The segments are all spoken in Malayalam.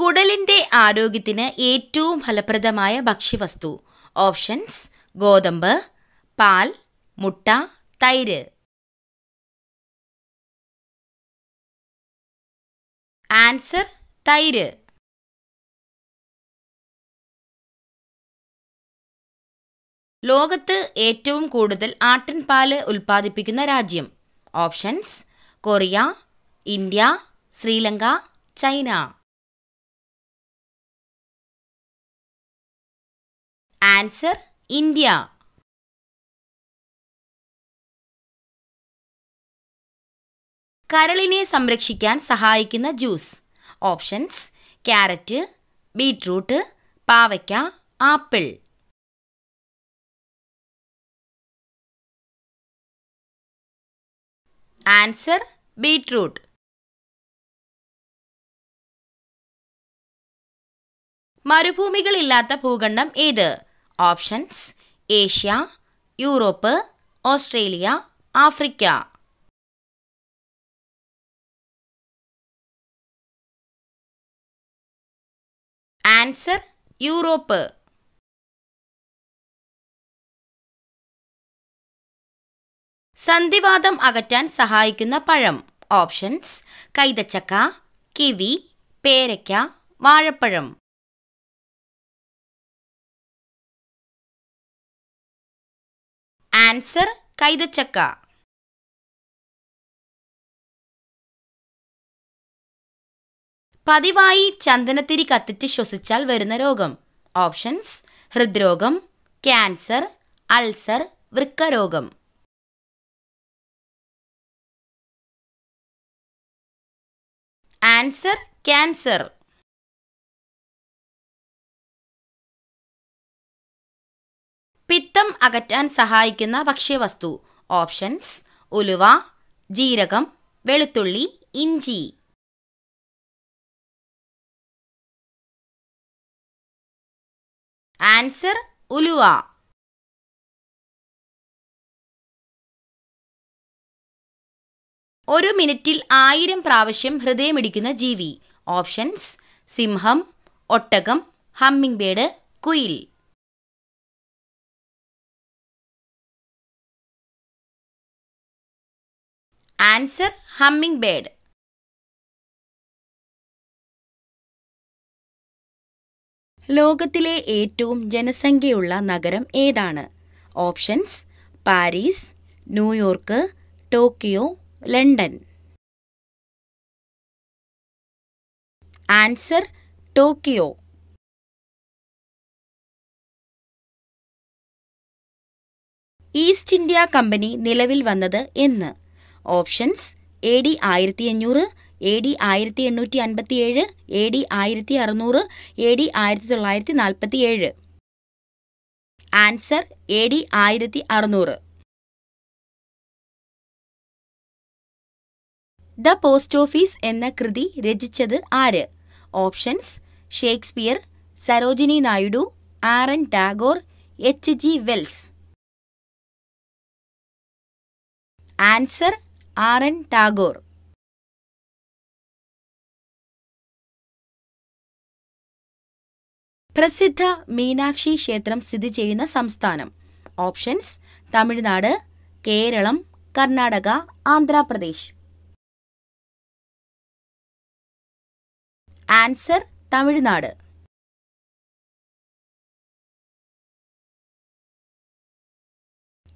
കുടലിന്റെ ആരോഗ്യത്തിന് ഏറ്റവും ഫലപ്രദമായ ഭക്ഷ്യവസ്തു. ഓപ്ഷൻസ് ഗോതമ്പ് പാൽ മുട്ട തൈര്. ആൻസർ തൈര്. ലോകത്ത് ഏറ്റവും കൂടുതൽ ആട്ടിൻ ആട്ടിൻപാൽ ഉൽപ്പാദിപ്പിക്കുന്ന രാജ്യം. Options Korea India Sri Lanka China. Answer India കരളിനെ സംരക്ഷിക്കാൻ സഹായിക്കുന്ന ജ്യൂസ്. ഓപ്ഷൻസ് ക്യാരറ്റ് ബീട്രൂട്ട് പാവയ്ക്ക ആപ്പിൾ. ആൻസർ ബീട്രൂട്ട് മരുഭൂമികളില്ലാത്ത ഭൂഖണ്ഡം ഏത്? Options Asia Europe Australia Africa. Answer Europe. സന്ധിവാദം അകറ്റാൻ സഹായിക്കുന്ന പഴം. ഓപ്ഷൻസ് കൈതച്ചക്ക കിവി പേരയ്ക്ക വാഴപ്പഴം. ആൻസർ കൈതച്ചക്ക. പതിവായി ചന്ദനത്തിരി കത്തിച്ച് ശ്വസിച്ചാൽ വരുന്ന രോഗം. ഓപ്ഷൻസ് ഹൃദ്രോഗം ക്യാൻസർ അൾസർ വൃക്കരോഗം. Answer cancer. പിത്തം അകറ്റാൻ സഹായിക്കുന്ന ഭക്ഷ്യവസ്തു. ഓപ്ഷൻസ് ഉലുവ ജീരകം വെളുത്തുള്ളി ഇഞ്ചി. ആൻസർ ഉലുവ. ഒരു മിനിറ്റിൽ ആയിരം പ്രാവശ്യം ഹൃദയമിടിക്കുന്ന ജീവി. ഓപ്ഷൻസ് സിംഹം ഒട്ടകം ഹമ്മിംഗ് ബേഡ് കുയിൽ. ആൻസർ ഹമ്മിങ് ബേഡ് ലോകത്തിലെ ഏറ്റവും ജനസംഖ്യയുള്ള നഗരം ഏതാണ്? Options Paris New York Tokyo London. Answer Tokyo. East India Company നിലവിൽ വന്നത് എന്ന്. ഓപ്ഷൻസ്. എ ഡി ആയിരത്തി അഞ്ഞൂറ് എ ഡി ആയിരത്തി എണ്ണൂറ്റി അൻപത്തി ഏഴ് എ ഡി ആയിരത്തി അറുന്നൂറ് എ ഡി ആയിരത്തി തൊള്ളായിരത്തി നാൽപ്പത്തി ഏഴ് ആൻസർ എ ഡി ആയിരത്തി അറുന്നൂറ് ദ പോസ്റ്റ് ഓഫീസ് എന്ന കൃതി രചിച്ചത് ആര്? Options Shakespeare Sarojini Naidu R N Tagore H G Wells. Answer R N Tagore. പ്രസിദ്ധ മീനാക്ഷി ക്ഷേത്രം സ്ഥിതി ചെയ്യുന്ന സംസ്ഥാനം. ഓപ്ഷൻസ് തമിഴ്നാട് കേരളം കർണാടക ആന്ധ്രാപ്രദേശ്. ആൻസർ തമിഴ്നാട്.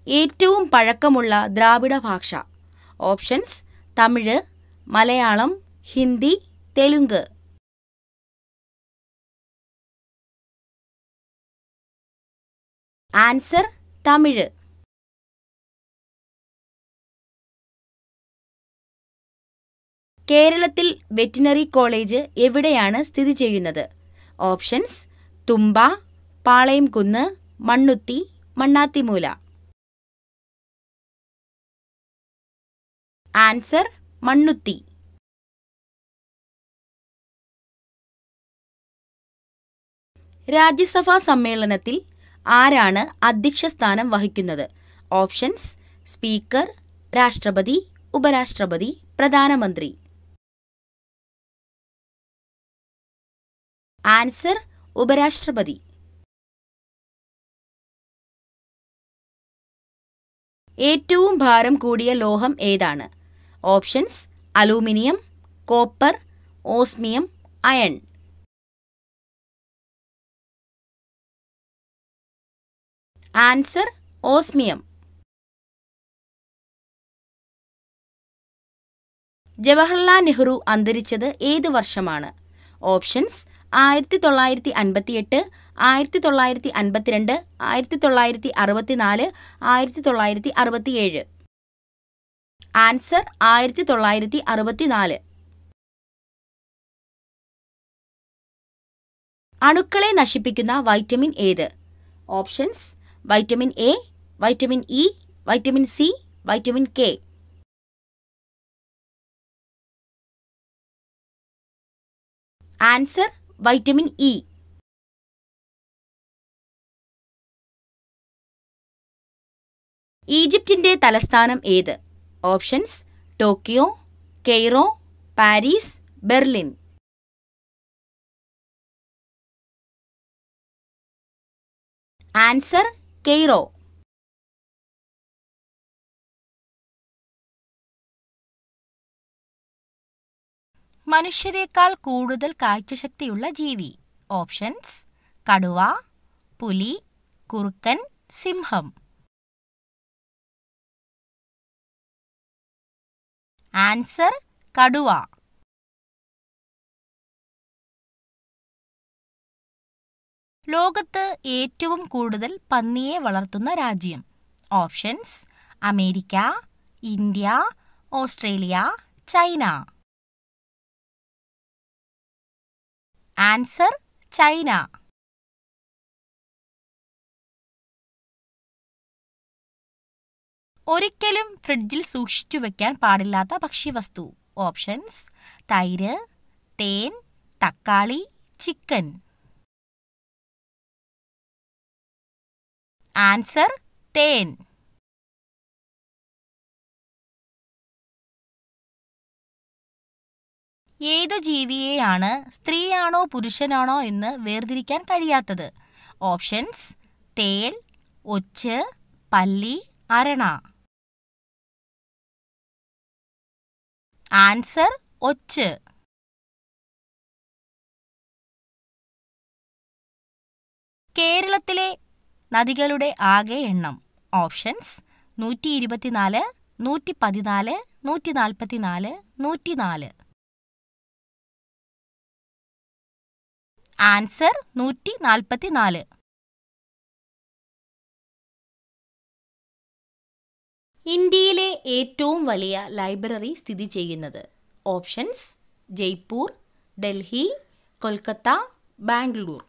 ഏറ്റവും പഴക്കമുള്ള ദ്രാവിഡ ഭാഷ. ഓപ്ഷൻസ് തമിഴ് മലയാളം ഹിന്ദി തെലുങ്ക്. ആൻസർ തമിഴ്. കേരളത്തിൽ വെറ്റിനറി കോളേജ് എവിടെയാണ് സ്ഥിതി ചെയ്യുന്നത്? ഓപ്ഷൻസ് തുമ്പ പാളയംകുന്ന് മണ്ണുത്തി മണ്ണാത്തിമൂല. ആൻസർ മണ്ണുത്തി. രാജ്യസഭാ സമ്മേളനത്തിൽ ആരാണ് അധ്യക്ഷ സ്ഥാനം വഹിക്കുന്നത്? ഓപ്ഷൻസ് സ്പീക്കർ രാഷ്ട്രപതി ഉപരാഷ്ട്രപതി പ്രധാനമന്ത്രി. ആൻസർ ഉപരാഷ്ട്രപതി. ഏറ്റവും ഭാരം കൂടിയ ലോഹം ഏതാണ്? Options aluminium copper osmium iron. Answer osmium. Jawaharlal Nehru അന്തരിച്ചത് ഏത് വർഷമാണ്? ഓപ്ഷൻസ് ആയിരത്തി തൊള്ളായിരത്തി അൻപത്തിയെട്ട് ആയിരത്തി തൊള്ളായിരത്തി അൻപത്തിരണ്ട് ആയിരത്തി തൊള്ളായിരത്തി അറുപത്തിനാല് ആയിരത്തി തൊള്ളായിരത്തി അറുപത്തിയേഴ് ആൻസർ ആയിരത്തി തൊള്ളായിരത്തി അറുപത്തിനാല് അണുക്കളെ നശിപ്പിക്കുന്ന വൈറ്റമിൻ ഏത്? Options vitamin A vitamin E vitamin C vitamin K. Answer vitamin E. ഈജിപ്തിന്റെ തലസ്ഥാനം ഏത്? Options Tokyo Cairo Paris Berlin. Answer Cairo. മനുഷ്യരെക്കാൾ കൂടുതൽ കാഴ്ചശക്തിയുള്ള ജീവി. ഓപ്ഷൻസ് കടുവ പുലി കുറുക്കൻ സിംഹം. ആൻസർ കടുവ. ലോകത്ത് ഏറ്റവും കൂടുതൽ പന്നിയെ വളർത്തുന്ന രാജ്യം. Options America India Australia China. Answer China. ഒരിക്കലും ഫ്രിഡ്ജിൽ സൂക്ഷിച്ചു വെക്കാൻ പാടില്ലാത്ത ഭക്ഷ്യവസ്തു. ഓപ്ഷൻസ് തൈര് തേൻ തക്കാളി ചിക്കൻ. ആൻസർ തേൻ. ഏതു ജീവിയെയാണ് സ്ത്രീയാണോ പുരുഷനാണോ എന്ന് വേർതിരിക്കാൻ കഴിയാത്തത്? ഓപ്ഷൻസ് തേൽ ഒച്ച് പല്ലി അരണ. ആൻസർ ഒച്ച്. കേരളത്തിലെ നദികളുടെ ആകെ എണ്ണം ഓപ്ഷൻസ് നൂറ്റി ഇരുപത്തിനാല് നൂറ്റി പതിനാല് നൂറ്റി നാൽപ്പത്തിനാല് നൂറ്റി നാല് ആൻസർ നൂറ്റി നാൽപ്പത്തിനാല് ഇന്ത്യയിലെ ഏറ്റവും വലിയ ലൈബ്രറി സ്ഥിതി ചെയ്യുന്നത് ഓപ്ഷൻസ് ജയ്പൂർ ഡൽഹി കൊൽക്കത്ത ബാംഗ്ലൂർ.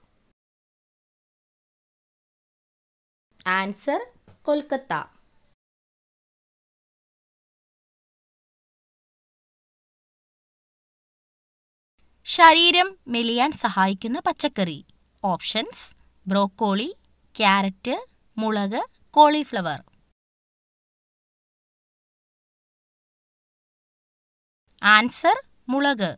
ആൻസർ കൊൽക്കത്ത. ശരീരം മെലിയാൻ സഹായിക്കുന്ന പച്ചക്കറി. ഓപ്ഷൻസ് ബ്രോക്കോളി ക്യാരറ്റ് മുളക് കോളിഫ്ലവർ. ആൻസർ മുളക്.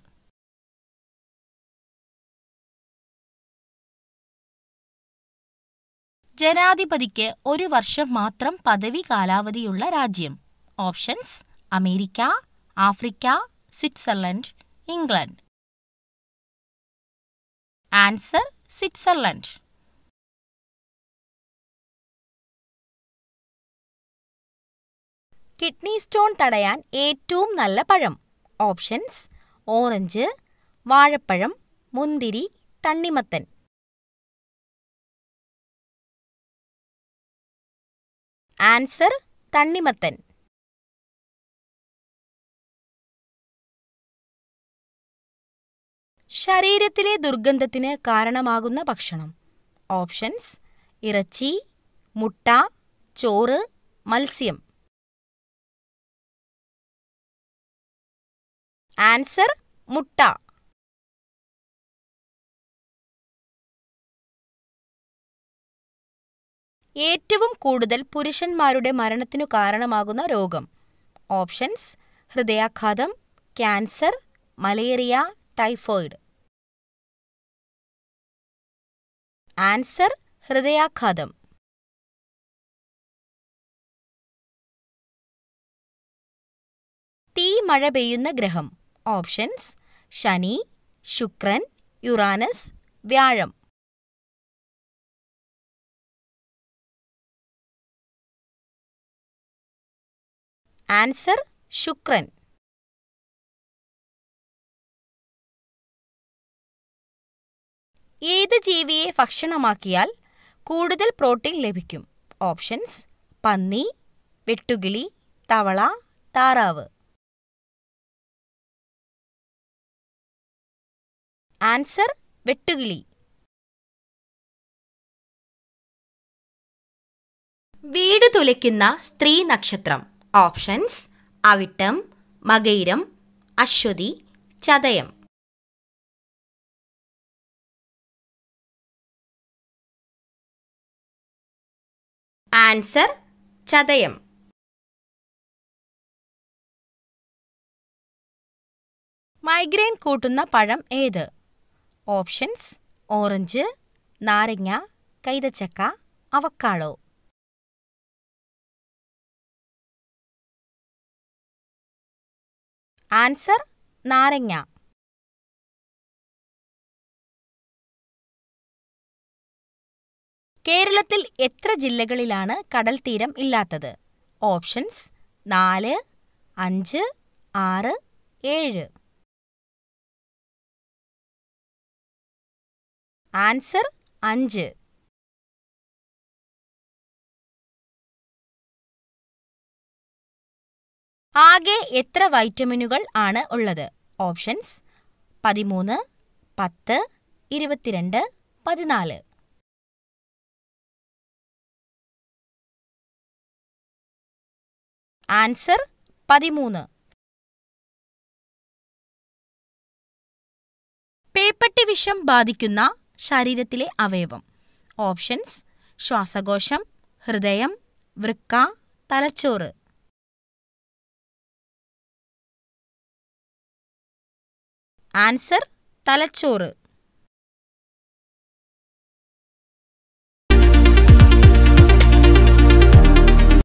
ജനാധിപതിക്ക് ഒരു വർഷം മാത്രം പദവി കാലാവധിയുള്ള രാജ്യം. Options America Africa Switzerland England. Answer Switzerland. Kidney stone തടയാൻ ഏറ്റവും നല്ല പഴം. ഓപ്ഷൻസ് ഓറഞ്ച് വാഴപ്പഴം മുന്തിരി തണ്ണിമത്തൻ. ആൻസർ തണ്ണിമത്തൻ. ശരീരത്തിലെ ദുർഗന്ധത്തിന് കാരണമാകുന്ന ഭക്ഷണം. ഓപ്ഷൻസ് ഇറച്ചി മുട്ട ചോറ് മത്സ്യം. ആൻസർ മുട്ട. ഏറ്റവും കൂടുതൽ പുരുഷന്മാരുടെ മരണത്തിനു കാരണമാകുന്ന രോഗം. ഓപ്ഷൻസ് ഹൃദയാഘാതം ക്യാൻസർ മലേറിയ ടൈഫോയിഡ്. ആൻസർ ഹൃദയാഘാതം. തീ മഴ പെയ്യുന്ന ഗ്രഹം. ഓപ്ഷൻസ് ശനി ശുക്രൻ യുറാനസ് വ്യാഴം. ആൻസർ ശുക്രൻ. ഏത് ജീവിയെ ഭക്ഷണമാക്കിയാൽ കൂടുതൽ പ്രോട്ടീൻ ലഭിക്കും? ഓപ്ഷൻസ് പന്നി വെട്ടുകിളി തവള താറാവ്. ആൻസർ വെട്ടുകിളി. വീട് തുലയ്ക്കുന്ന സ്ത്രീ നക്ഷത്രം. Options Avittam Makayiram Ashwathi Chathayam. Answer Chathayam. Migraine കൂട്ടുന്ന പഴം ഏത്? ഓപ്ഷൻസ് ഓറഞ്ച് നാരങ്ങ കൈതച്ചക്ക അവക്കാളോ ആൻസർ നാരങ്ങ. കേരളത്തിൽ എത്ര ജില്ലകളിലാണ് കടൽ തീരം ഇല്ലാത്തത്? ഓപ്ഷൻസ് നാല് അഞ്ച് ആറ് ഏഴ്. ആൻസർ അഞ്ച്. ആകെ എത്ര വൈറ്റമിനുകൾ ആണ് ഉള്ളത്? ഓപ്ഷൻസ് പതിമൂന്ന് പത്ത് ഇരുപത്തിരണ്ട് പതിനാല്. ആൻസർ പതിമൂന്ന്. പേപ്പട്ടി വിഷം ബാധിക്കുന്ന ശരീരത്തിലെ അവയവം. ഓപ്ഷൻസ് ശ്വാസകോശം ഹൃദയം വൃക്ക തലച്ചോറ്. ആൻസർ തലച്ചോറ്.